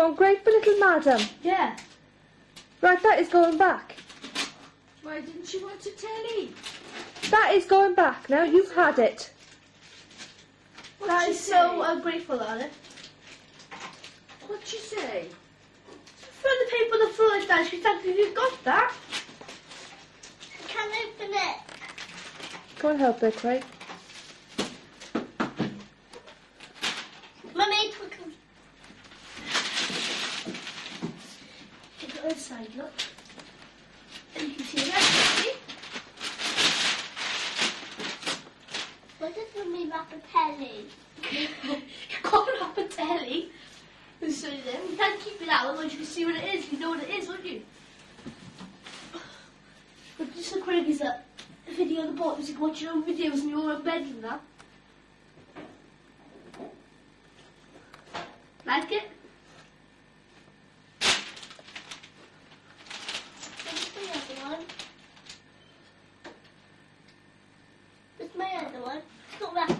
want grateful little madam. Yeah. Right, that is going back. Why didn't you want a telly? That is going back now. You've had it. What'd That you is say? so ungrateful, Lana. What'd you say? For the people on the floor is that she's thankful you got that. I can't open it. Go and help her, Craig. It inside, look. And you can see that, see? What does Mummy wrap a you can't have a so then, you can't keep it out, otherwise you can see what it is. You know what it is, won't you? But just so Craig is a video on the bottom, so you can watch your own videos in your own bedroom now. Like it? 走吧。